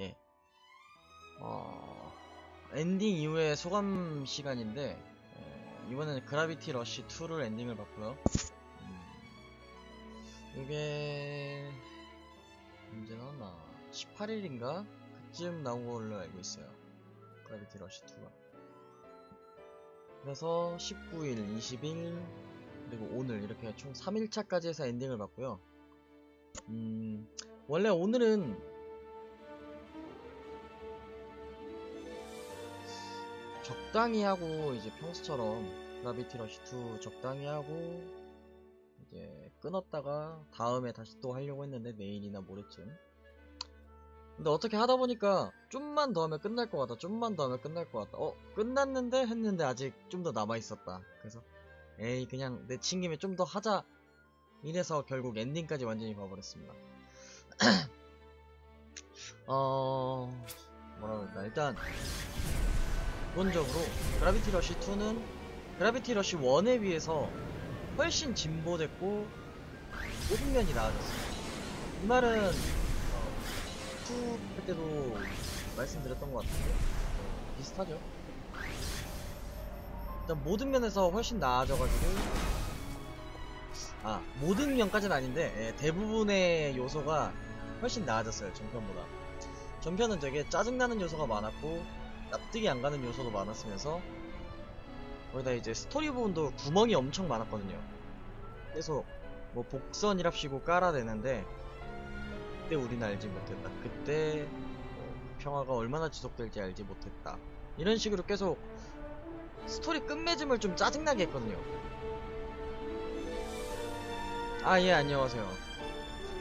예. 어, 엔딩 이후에 소감 시간인데, 어, 이번에는 그라비티 러쉬 2를 엔딩을 봤고요. 음, 이게, 언제 나왔나? 18일인가? 그쯤 나온 걸로 알고 있어요. 그라비티 러쉬 2가. 그래서 19일, 20일, 그리고 오늘 이렇게 총 3일차까지 해서 엔딩을 봤고요. 음, 원래 오늘은 적당히 하고 이제 평소처럼 그라비티 러쉬 2 적당히 하고 이제 끊었다가 다음에 다시 또 하려고 했는데 내일이나 모레쯤. 근데 어떻게 하다 보니까 좀만 더 하면 끝날 것 같다 좀만 더 하면 끝날 것 같다. 어 끝났는데 했는데 아직 좀 더 남아 있었다. 그래서 에이 그냥 내 친 김에 좀 더 하자. 이래서 결국 엔딩까지 완전히 봐버렸습니다. 어 뭐라 그럴까 일단 기본적으로 그라비티 러쉬 2는 그라비티 러쉬 1에 비해서 훨씬 진보됐고 모든 면이 나아졌어요. 이 말은 2할 때도 말씀드렸던 것 같은데 어, 비슷하죠. 일단 모든 면에서 훨씬 나아져가지고 아 모든 면까지는 아닌데 예, 대부분의 요소가 훨씬 나아졌어요 전편보다. 전편은 되게 짜증나는 요소가 많았고 납득이 안 가는 요소도 많았으면서 거기다 이제 스토리 부분도 구멍이 엄청 많았거든요. 계속 뭐 복선이랍시고 깔아대는데 그때 우리는 알지 못했다. 그때 뭐 평화가 얼마나 지속될지 알지 못했다. 이런 식으로 계속 스토리 끝맺음을 좀 짜증나게 했거든요. 아, 예, 안녕하세요.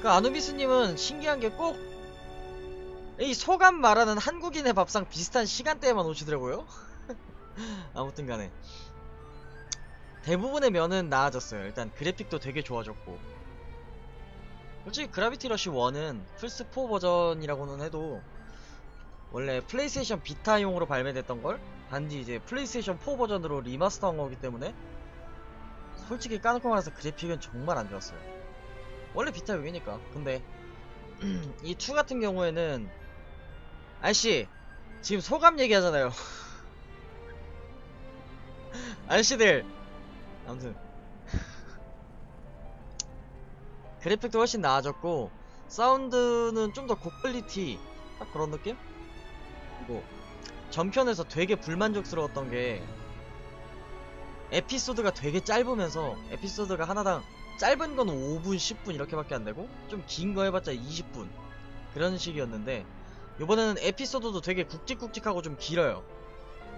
그 아누비스님은 신기한 게 꼭 이 소감 말하는 한국인의 밥상 비슷한 시간대에만 오시더라고요. 아무튼 간에. 대부분의 면은 나아졌어요. 일단 그래픽도 되게 좋아졌고. 솔직히 그라비티 러쉬 1은 플스4 버전이라고는 해도 원래 플레이스테이션 비타용으로 발매됐던 걸 단지 이제 플레이스테이션 4 버전으로 remaster한 거기 때문에 솔직히 까놓고 말해서 그래픽은 정말 안 좋았어요. 원래 비타용이니까. 근데 이2 같은 경우에는 아저씨 지금 소감 얘기하잖아요. 아저씨들 아무튼 그래픽도 훨씬 나아졌고 사운드는 좀 더 고퀄리티 딱 그런 느낌? 그리고 전편에서 되게 불만족스러웠던 게 에피소드가 되게 짧으면서 에피소드가 하나당 짧은 건 5분, 10분 이렇게밖에 안 되고 좀 긴 거 해봤자 20분 그런 식이었는데 이번에는 에피소드도 되게 굵직굵직하고 좀 길어요.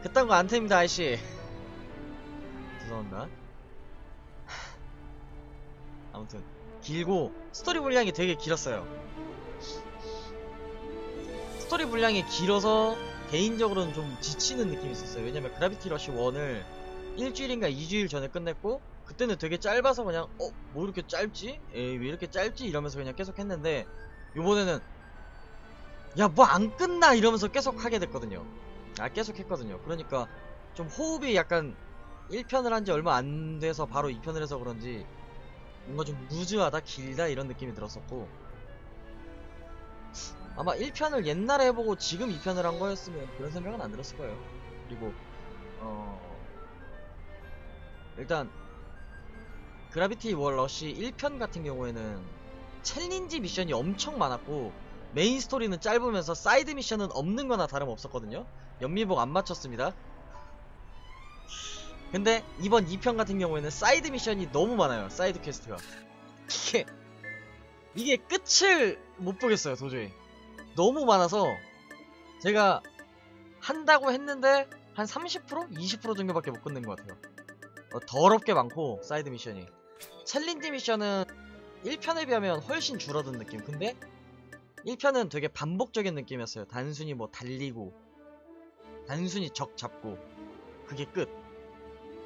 그딴 거안 됩니다, 아저씨. 죄송합니다. 아무튼 길고 스토리 분량이 되게 길었어요. 스토리 분량이 길어서 개인적으로는 좀 지치는 느낌이 있었어요. 왜냐면 그라비티 러쉬 1을 일주일인가 2주일 전에 끝냈고 그때는 되게 짧아서 그냥 어? 뭐 이렇게 짧지? 에이 왜 이렇게 짧지? 이러면서 그냥 계속 했는데 요번에는 야 뭐 안 끝나 이러면서 계속 하게 됐거든요. 아 계속 했거든요. 그러니까 좀 호흡이 약간 1편을 한 지 얼마 안 돼서 바로 2편을 해서 그런지 뭔가 좀 루즈하다 길다 이런 느낌이 들었었고 아마 1편을 옛날에 해보고 지금 2편을 한 거였으면 그런 생각은 안 들었을 거예요. 그리고 어 일단 그라비티 월 러쉬 1편 같은 경우에는 challenge 미션이 엄청 많았고 메인 스토리는 짧으면서 사이드 미션은 없는 거나 다름없었거든요. 연미복 안 맞췄습니다. 근데 이번 2편 같은 경우에는 사이드 미션이 너무 많아요. 사이드 quest가. 이게 이게 끝을 못 보겠어요, 도저히. 너무 많아서 제가 한다고 했는데 한 30%? 20% 정도밖에 못 끝낸 것 같아요. 어, 더럽게 많고 사이드 미션이. challenge 미션은 1편에 비하면 훨씬 줄어든 느낌. 근데 1편은 되게 반복적인 느낌이었어요. 단순히 뭐 달리고 단순히 적 잡고 그게 끝.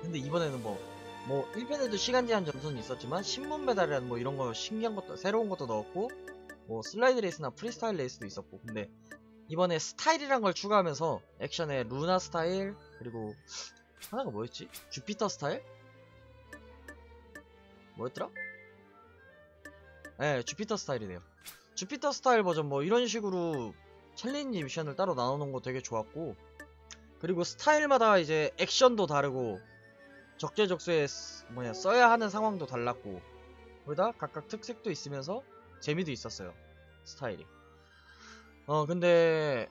근데 이번에는 뭐, 뭐, 1편에도 시간 제한 점수는 있었지만, 신문 배달이라는 뭐 이런 거 신기한 것도, 새로운 것도 넣었고, 뭐, 슬라이드 레이스나 프리스타일 레이스도 있었고, 근데, 이번에 스타일이란 걸 추가하면서, 액션에 루나 스타일, 그리고, 하나가 뭐였지? 주피터 스타일? 뭐였더라? 예, 네, 주피터 스타일이네요. 주피터 스타일 버전 뭐, 이런 식으로 challenge 미션을 따로 나눠놓은 거 되게 좋았고 그리고 스타일마다 이제 액션도 다르고 적재적소에 쓰- 뭐냐 써야 하는 상황도 달랐고 거기다 각각 특색도 있으면서 재미도 있었어요 스타일이. 어 근데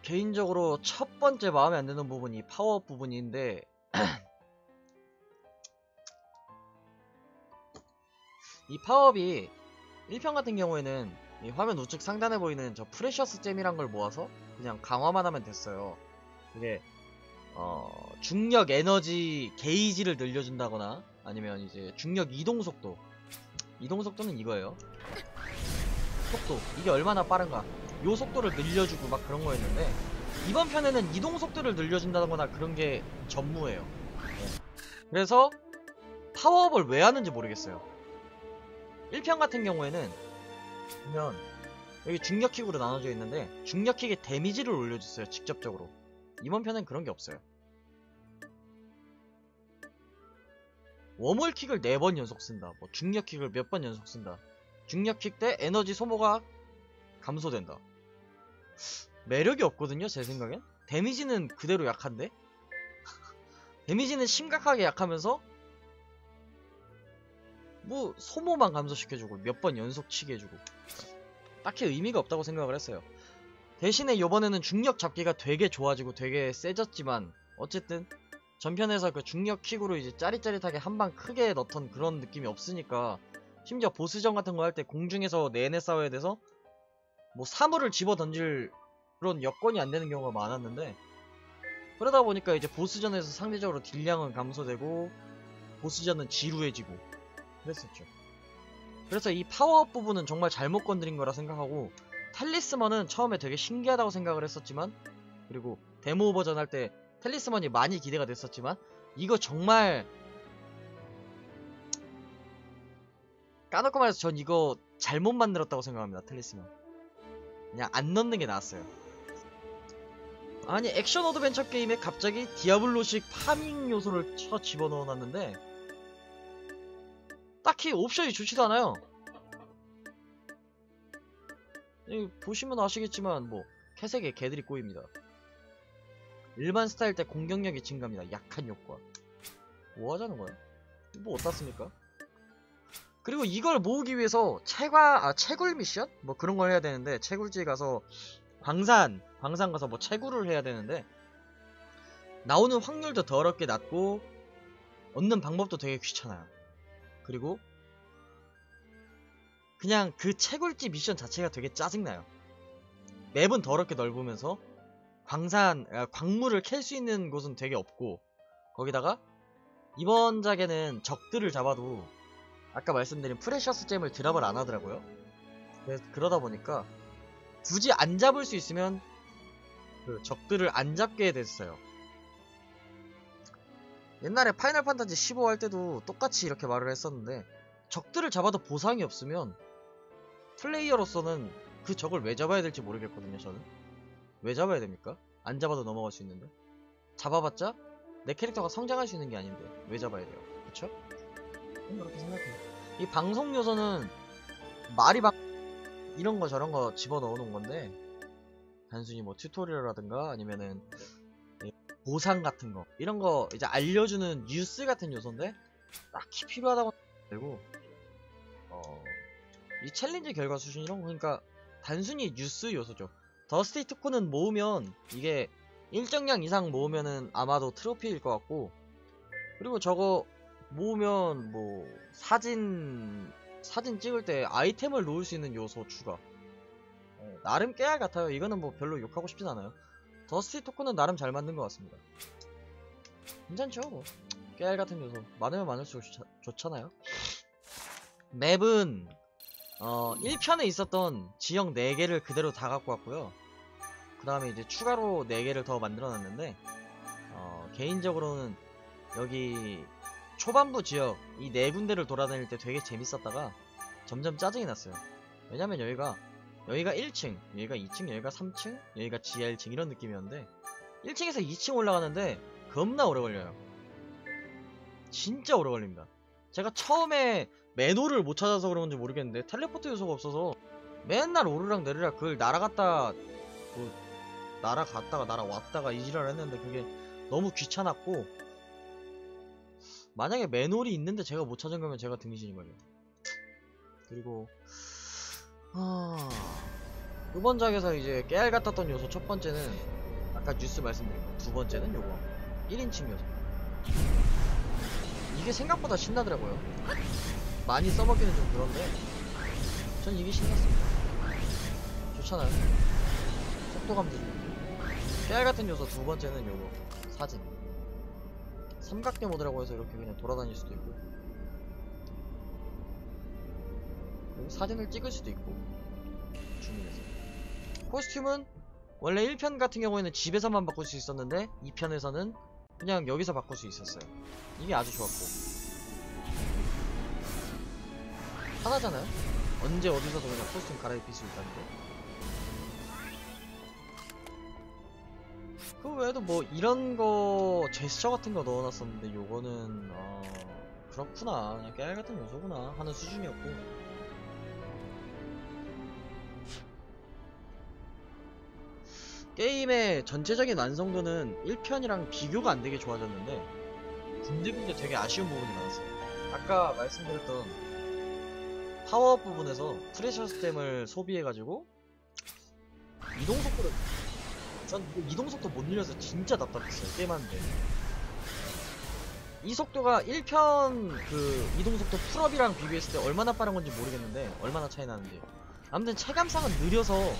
개인적으로 첫 번째 마음에 안 드는 부분이 파워업 부분인데 이 파워업이 1편 같은 경우에는 이 화면 우측 상단에 보이는 저 precious gem이란 걸 모아서 그냥 강화만 하면 됐어요. 그게 어, 중력 에너지 게이지를 늘려준다거나 아니면 이제 중력 이동 속도 이동 속도는 이거예요. 속도 이게 얼마나 빠른가 요 속도를 늘려주고 막 그런 거였는데 이번 편에는 이동 속도를 늘려준다거나 그런 게 전무예요. 네. 그래서 파워업을 왜 하는지 모르겠어요. 1편 같은 경우에는 보면 여기 중력킥으로 나눠져 있는데 중력킥의 데미지를 올려줬어요 직접적으로. 이번 편엔 그런 게 없어요. 워멀킥을 4번 연속 쓴다. 뭐 중력킥을 몇 번 연속 쓴다. 중력킥 때 에너지 소모가 감소된다. 매력이 없거든요 제 생각엔. 데미지는 그대로 약한데? 데미지는 심각하게 약하면서 뭐 소모만 감소시켜주고 몇 번 연속 치게 해주고 딱히 의미가 없다고 생각을 했어요. 대신에 이번에는 중력 잡기가 되게 좋아지고 되게 세졌지만 어쨌든 전편에서 그 중력 킥으로 이제 짜릿짜릿하게 한 방 크게 넣던 그런 느낌이 없으니까 심지어 보스전 같은 거 할 때 공중에서 내내 싸워야 돼서 뭐 사물을 집어 던질 그런 여건이 안 되는 경우가 많았는데 그러다 보니까 이제 보스전에서 상대적으로 딜량은 감소되고 보스전은 지루해지고 그랬었죠. 그래서 이 파워업 부분은 정말 잘못 건드린 거라 생각하고 talisman은 처음에 되게 신기하다고 생각을 했었지만 그리고 데모 버전 할 때 talisman이 많이 기대가 됐었지만 이거 정말 까놓고 말해서 전 이거 잘못 만들었다고 생각합니다 talisman 그냥 안 넣는 게 나았어요 아니 액션 adventure 게임에 갑자기 디아블로식 farming 요소를 쳐 집어넣어 놨는데 딱히 옵션이 좋지도 않아요. 보시면 아시겠지만 뭐 캐색에 개들이 꼬입니다. 일반 스타일 때 공격력이 증가합니다. 약한 효과. 뭐 하자는 거야? 뭐 어디다 씁니까? 그리고 이걸 모으기 위해서 채과 아 채굴 미션 뭐 그런 걸 해야 되는데 채굴지에 가서 광산 광산 가서 뭐 채굴을 해야 되는데 나오는 확률도 더럽게 낮고 얻는 방법도 되게 귀찮아요. 그리고 그냥 그 채굴지 미션 자체가 되게 짜증나요. 맵은 더럽게 넓으면서 광산 아, 광물을 캘 수 있는 곳은 되게 없고 거기다가 이번 작에는 적들을 잡아도 아까 말씀드린 precious gem을 drop을 안 하더라고요. 그러다 보니까 굳이 안 잡을 수 있으면 그 적들을 안 잡게 됐어요. 옛날에 파이널 판타지 15 할 때도 똑같이 이렇게 말을 했었는데 적들을 잡아도 보상이 없으면 플레이어로서는 그 적을 왜 잡아야 될지 모르겠거든요 저는 왜 잡아야 됩니까? 안 잡아도 넘어갈 수 있는데 잡아봤자 내 캐릭터가 성장할 수 있는 게 아닌데 왜 잡아야 돼요 그쵸? 그렇게 생각해요 이 방송 요소는 말이 막 이런 거 저런 거 집어넣어 놓은 건데 단순히 뭐 튜토리얼이라든가 아니면은 보상 같은 거. 이런 거 이제 알려주는 뉴스 같은 요소인데 딱히 필요하다고 되고 어, 이 challenge 결과 수준 이런 거 그러니까 단순히 뉴스 요소죠. 더스티 토큰은 모으면 이게 일정량 이상 모으면은 아마도 트로피일 것 같고 그리고 저거 모으면 뭐 사진 사진 찍을 때 아이템을 놓을 수 있는 요소 추가. 어, 나름 깨알 같아요. 이거는 뭐 별로 욕하고 싶진 않아요 더스티 토큰은 나름 잘 만든 것 같습니다. 괜찮죠, 뭐. 깨알 같은 요소. 많으면 많을수록 좋, 좋잖아요. 맵은, 어, 1편에 있었던 지형 4개를 그대로 다 갖고 왔고요. 그 다음에 이제 추가로 4개를 더 만들어 놨는데, 어, 개인적으로는 여기 초반부 지역 이 네 군데를 돌아다닐 때 되게 재밌었다가 점점 짜증이 났어요. 왜냐면 여기가 여기가 1층, 여기가 2층, 여기가 3층, 여기가 1층 이런 느낌이었는데 1층에서 2층 올라가는데 겁나 오래 걸려요. 진짜 오래 걸립니다. 제가 처음에 매너를 못 찾아서 그런지 모르겠는데 텔레포트 요소가 없어서 맨날 오르락 내리락 그걸 날아갔다 뭐 날아갔다가 날아왔다가 이지랄 했는데 그게 너무 귀찮았고 만약에 맨홀이 있는데 제가 못 찾은 거면 제가 등신인 거죠 그리고 아. 이번 작에서 이제 깨알 같았던 요소 첫 번째는 아까 뉴스 말씀드린 거 두 번째는 요거. 1인칭 요소. 이게 생각보다 신나더라고요. 많이 써먹기는 좀 그런데 전 이게 신났습니다. 좋잖아요. 속도감도 좋고 깨알 같은 요소 두 번째는 요거 사진. 삼각대 모드라고 해서 이렇게 그냥 돌아다닐 수도 있고 그리고 사진을 찍을 수도 있고 주민에서. 코스튬은 원래 1편 같은 경우에는 집에서만 바꿀 수 있었는데 2편에서는 그냥 여기서 바꿀 수 있었어요. 이게 아주 좋았고. 하나잖아요? 언제 어디서도 그냥 코스튬 갈아입힐 수 있다는 게 그 외에도 뭐 이런 거 제스처 같은 거 넣어놨었는데 요거는 어 그렇구나. 그냥 깨알 같은 요소구나 하는 수준이었고 게임의 전체적인 완성도는 1편이랑 비교가 안 되게 좋아졌는데 군데군데 되게 아쉬운 부분이 많았어요. 아까 말씀드렸던 파워업 부분에서 프레셔 스템을 소비해가지고 이동 속도를 전 이동 속도 못 늘려서 진짜 답답했어요 게임하는데. 이 속도가 1편 그 이동 속도 풀업이랑 비교했을 때 얼마나 빠른 건지 모르겠는데 얼마나 차이 나는지. 아무튼 체감상은 느려서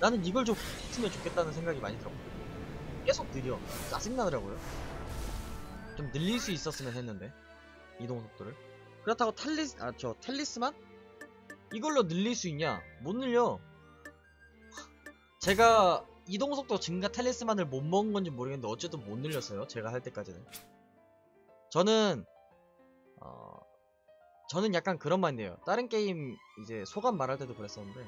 나는 이걸 좀 붙으면 좋겠다는 생각이 많이 들었고 계속 느려. 짜증나더라고요. 좀 늘릴 수 있었으면 했는데 이동 속도를. 그렇다고 탈리스 아 저 텔리스만? 이걸로 늘릴 수 있냐? 못 늘려. 제가 이동 속도 증가 텔리스만을 못 먹은 건지 모르겠는데 어쨌든 못 늘렸어요 제가 할 때까지는. 저는 어 저는 약간 그런 마인드예요. 다른 게임 이제 소감 말할 때도 그랬었는데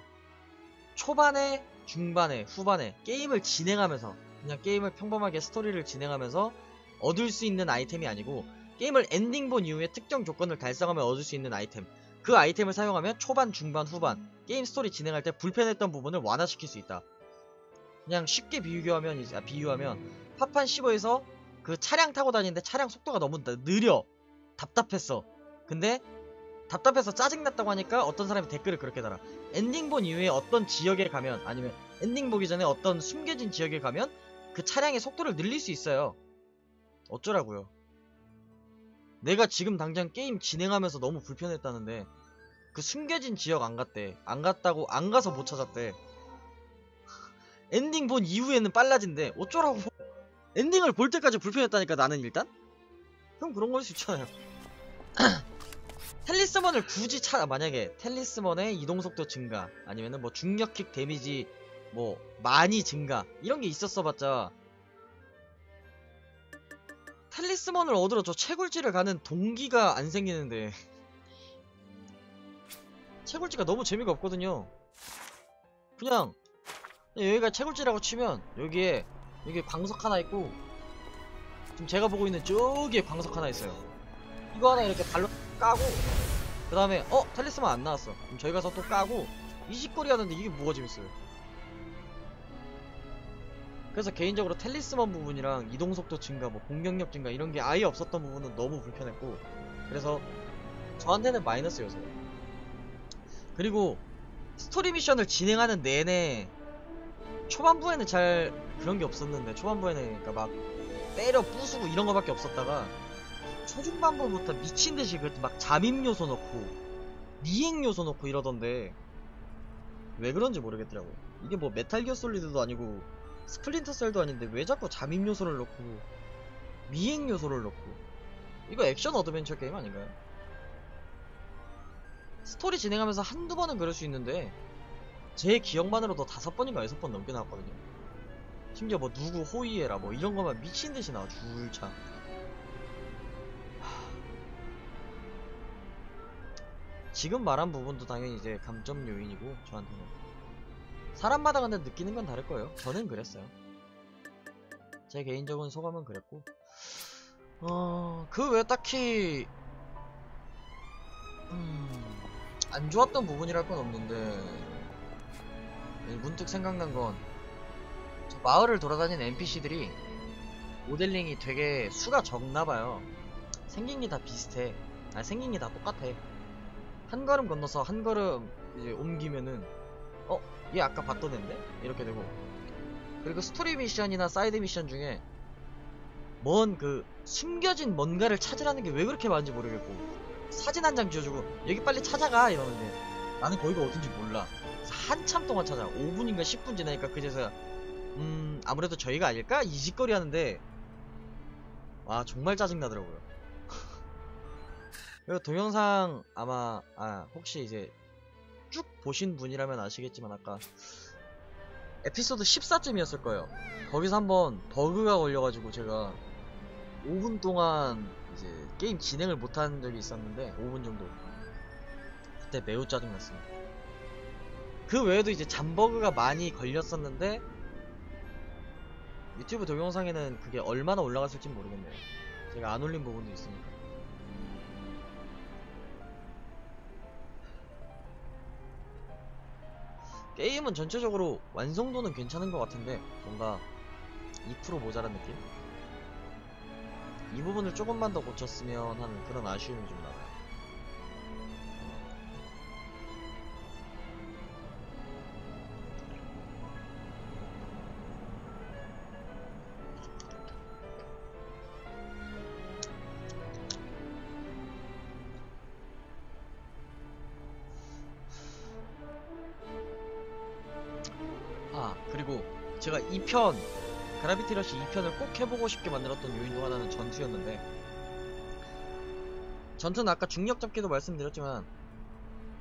초반에 중반에 후반에 게임을 진행하면서 그냥 게임을 평범하게 스토리를 진행하면서 얻을 수 있는 아이템이 아니고 게임을 엔딩 본 이후에 특정 조건을 달성하면 얻을 수 있는 아이템. 그 아이템을 사용하면 초반 중반 후반 게임 스토리 진행할 때 불편했던 부분을 완화시킬 수 있다. 그냥 쉽게 비유하면 아, 비유하면 파판 15에서 그 차량 타고 다니는데 차량 속도가 너무 느- 느려. 답답했어. 근데 답답해서 짜증났다고 하니까 어떤 사람이 댓글을 그렇게 달아. 엔딩 본 이후에 어떤 지역에 가면 아니면 엔딩 보기 전에 어떤 숨겨진 지역에 가면 그 차량의 속도를 늘릴 수 있어요. 어쩌라고요? 내가 지금 당장 게임 진행하면서 너무 불편했다는데 그 숨겨진 지역 안 갔대. 안 갔다고 안 가서 못 찾았대. 엔딩 본 이후에는 빨라진대. 어쩌라고? 엔딩을 볼 때까지 불편했다니까 나는 일단? 형 그런 걸 수 있잖아요 talisman을 굳이 차 만약에 talisman의 이동속도 증가 아니면은 뭐 중력킥 데미지 뭐 많이 증가 이런 게 있었어 봤자 talisman을 얻으러 저 채굴지를 가는 동기가 안 생기는데. 채굴지가 너무 재미가 없거든요. 그냥 여기가 채굴지라고 치면 여기에 여기 광석 하나 있고 지금 제가 보고 있는 저기에 광석 하나 있어요. 이거 하나 이렇게 발로 까고. 그 다음에 어? 텔리스만 안 나왔어. 그럼 저희 가서 또 까고 이식거리 하는데 이게 뭐가 재밌어요? 그래서 개인적으로 텔리스만 부분이랑 이동속도 증가 뭐 공격력 증가 이런 게 아예 없었던 부분은 너무 불편했고 그래서 저한테는 마이너스 요소예요 그리고 스토리 미션을 진행하는 내내 초반부에는 잘 그런 게 없었는데 초반부에는 그러니까 막 때려 부수고 이런 거밖에 없었다가 초중반부부터 미친 듯이 그막 잠입 요소 넣고 미행 요소 넣고 이러던데 왜 그런지 모르겠더라고요 이게 뭐 메탈 기어 솔리드도 아니고 스플린터 셀도 아닌데 왜 자꾸 잠입 요소를 넣고 미행 요소를 넣고. 이거 액션 어드벤처 게임 아닌가요? 스토리 진행하면서 한두 번은 그럴 수 있는데 제 기억만으로도 다섯 번인가 여섯 번 넘게 나왔거든요. 심지어 뭐 누구 호위해라 뭐 이런 거만 미친 듯이 나와 줄창 지금 말한 부분도 당연히 이제 감점 요인이고 저한테는 사람마다 근데 느끼는 건 다를 거예요 저는 그랬어요 제 개인적인 소감은 그랬고 어 그 외에 딱히 음, 안 좋았던 부분이랄 건 없는데 문득 생각난 건, 저 마을을 돌아다니는 NPC들이 모델링이 되게 수가 적나봐요. 생긴 게 다 비슷해. 아, 생긴 게 다 똑같아. 한 걸음 건너서 한 걸음 이제 옮기면은, 어? 얘 아까 봤던 앤데? 이렇게 되고. 그리고 스토리 미션이나 사이드 미션 중에, 뭔 그, 숨겨진 뭔가를 찾으라는 게 왜 그렇게 많은지 모르겠고, 사진 한 장 쥐어주고, 여기 빨리 찾아가! 이러는데, 나는 거기가 어딘지 몰라. 한참 동안 찾아. 5분인가 10분 지나니까 그제서야, 음, 아무래도 저기가 아닐까? 이 짓거리 하는데, 와, 정말 짜증나더라고요. 그리고 동영상 아마, 아, 혹시 이제 쭉 보신 분이라면 아시겠지만 아까 에피소드 14쯤이었을 거예요. 거기서 한번 버그가 걸려가지고 제가 5분 동안 이제 게임 진행을 못한 적이 있었는데 5분 정도. 그때 매우 짜증났습니다. 그 외에도 이제 잠버그가 많이 걸렸었는데 유튜브 동영상에는 그게 얼마나 올라갔을지 모르겠네요. 제가 안 올린 부분도 있으니까. 게임은 전체적으로 완성도는 괜찮은 것 같은데 뭔가 2% 모자란 느낌? 이 부분을 조금만 더 고쳤으면 하는 그런 아쉬움이 좀 나요. 2편 그라비티 러시 2편을 꼭 해보고 싶게 만들었던 요인 중 하나는 전투였는데 전투는 아까 중력 잡기도 말씀드렸지만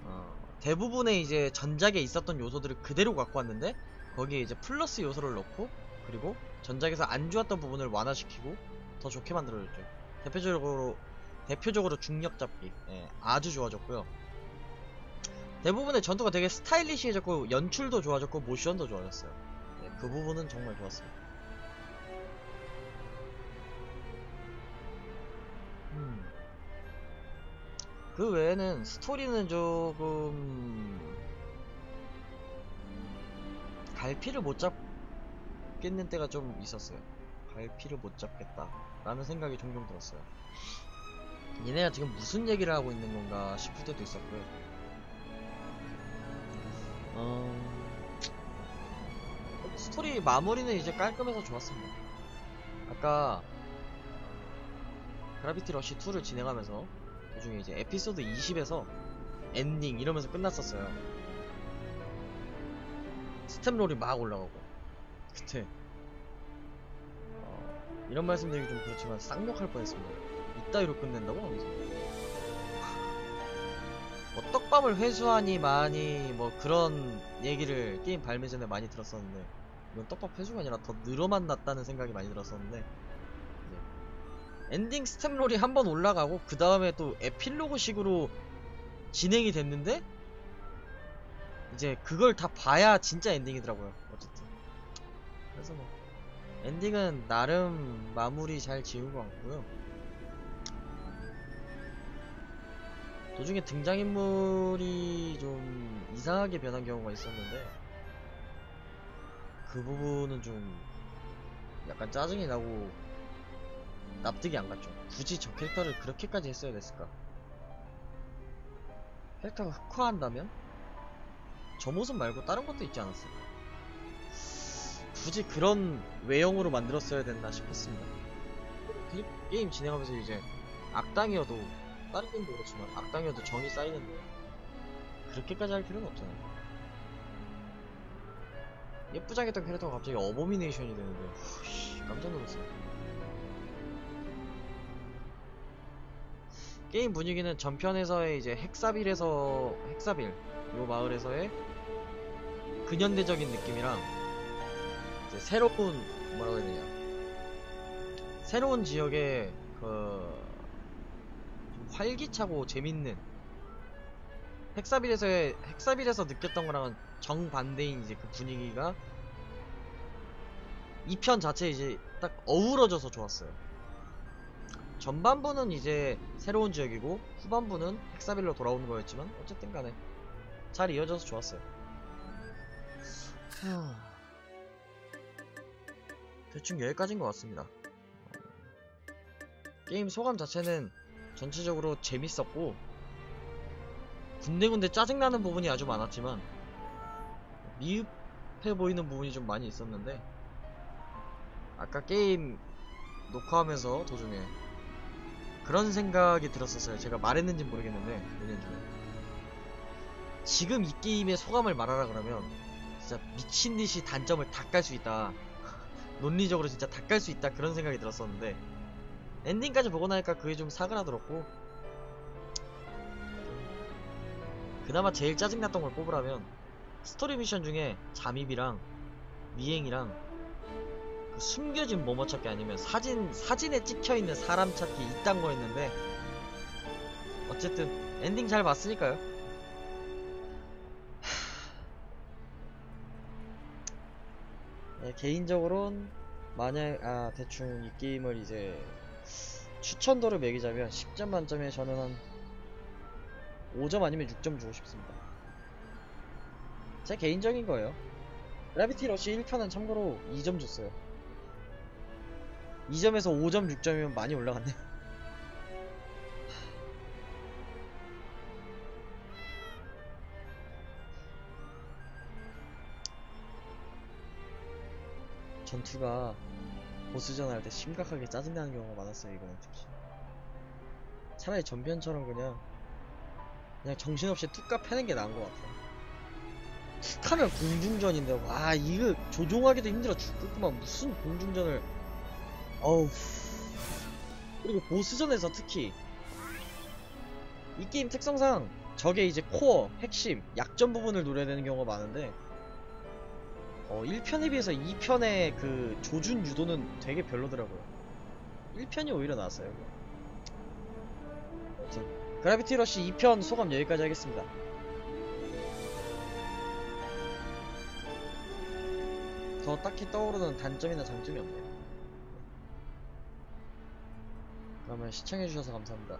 어, 대부분의 이제 전작에 있었던 요소들을 그대로 갖고 왔는데 거기에 이제 플러스 요소를 넣고 그리고 전작에서 안 좋았던 부분을 완화시키고 더 좋게 만들어줬죠. 대표적으로 대표적으로 중력 잡기. 예, 아주 좋아졌고요. 대부분의 전투가 되게 스타일리시해졌고 연출도 좋아졌고 모션도 좋아졌어요. 네, 그 부분은 정말 좋았어요. 음. 그 외에는 스토리는 조금 갈피를 못 잡겠는 때가 좀 있었어요. 갈피를 못 잡겠다 라는 생각이 종종 들었어요. 얘네가 지금 무슨 얘기를 하고 있는 건가 싶을 때도 있었고요. 어... 스토리 마무리는 이제 깔끔해서 좋았습니다. 아까 그라비티 러시 2를 진행하면서 그중에 이제 에피소드 20에서 엔딩 이러면서 끝났었어요. staff roll이 막 올라가고 그때 어, 이런 말씀드리기 좀 그렇지만 쌍욕할 뻔했습니다. 이따위로 끝낸다고 하면서 뭐 떡밥을 회수하니 마니 뭐 그런 얘기를 게임 발매 전에 많이 들었었는데 이건 떡밥 회수가 아니라 더 늘어만 났다는 생각이 많이 들었었는데 엔딩 staff roll이 한 번 올라가고 그 다음에 또 에필로그 식으로 진행이 됐는데 이제 그걸 다 봐야 진짜 엔딩이더라고요 어쨌든. 그래서 뭐 엔딩은 나름 마무리 잘 지은 것 같고요. 도중에 등장인물이 좀 이상하게 변한 경우가 있었는데 그 부분은 좀 약간 짜증이 나고 납득이 안 갔죠. 굳이 저 캐릭터를 그렇게까지 했어야 됐을까? 캐릭터가 흑화한다면? 저 모습 말고 다른 것도 있지 않았을까? 굳이 그런 외형으로 만들었어야 됐나 싶었습니다. 그 게임 진행하면서 이제 악당이어도 다른 게임도 그렇지만 악당이어도 정이 쌓이는데 그렇게까지 할 필요는 없잖아요. 예쁘장 했던 캐릭터가 갑자기 어보미네이션이 되는데 후, 깜짝 놀랐어요. 게임 분위기는 전편에서의 이제 헥사빌에서 헥사빌 요 마을에서의 근현대적인 느낌이랑 이제 새로운 뭐라고 해야 되냐 새로운 지역의 그 활기차고 재밌는 헥사빌에서의 헥사빌에서 느꼈던 거랑은 정반대인 이제 그 분위기가 2편 자체 이제 딱 어우러져서 좋았어요. 전반부는 이제 새로운 지역이고 후반부는 헥사빌로 돌아오는 거였지만 어쨌든 간에 잘 이어져서 좋았어요. 하... 대충 여기까지인 것 같습니다. 어, 게임 소감 자체는 전체적으로 재밌었고 군데군데 짜증나는 부분이 아주 많았지만 미흡해 보이는 부분이 좀 많이 있었는데 아까 게임 녹화하면서 도중에 그런 생각이 들었었어요. 제가 말했는지 모르겠는데 내년 중에 지금 이 게임의 소감을 말하라 그러면 진짜 미친 듯이 단점을 다 깔 수 있다. 논리적으로 진짜 다 깔 수 있다 그런 생각이 들었었는데 엔딩까지 보고 나니까 그게 좀 사그라들었고 그나마 제일 짜증났던 걸 꼽으라면 스토리 미션 중에 잠입이랑 미행이랑 그 숨겨진 뭐뭐 찾기 아니면 사진 사진에 찍혀 있는 사람 찾기 이딴 거였는데 어쨌든 엔딩 잘 봤으니까요. 네, 개인적으로는 만약 아 대충 이 게임을 이제 추천도를 매기자면 10점 만점에 저는 한 5점 아니면 6점 주고 싶습니다. 제 개인적인 거예요. 그라비티 러시 1편은 참고로 2점 줬어요. 2점에서 5점, 6점이면 많이 올라갔네. 전투가 보스전 할 때 심각하게 짜증나는 경우가 많았어요, 이거는 특히. 차라리 전편처럼 그냥, 그냥 정신없이 툭까 패는 게 나은 것 같아. 툭 하면 공중전인데, 와, 이거 조종하기도 힘들어 죽겠구만. 무슨 공중전을. 어우. 그리고 보스전에서 특히, 이 게임 특성상 적의 이제 코어, 핵심, 약점 부분을 노려야 되는 경우가 많은데, 어, 1편에 비해서 2편의 그 조준 유도는 되게 별로더라고요. 1편이 오히려 나았어요. 그라비티 러시 2편 소감 여기까지 하겠습니다. 더 딱히 떠오르는 단점이나 장점이 없네요. 그러면 시청해주셔서 감사합니다.